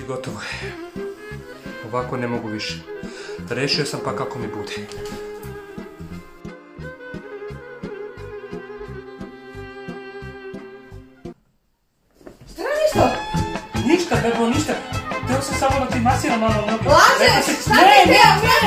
и готово е. Овако не могу више. Решио сам па како ми буде. Што ништо? Ништо, бебо, ништа. Тео се само да ти масира мало, мама. Лажеш! Шта ти не!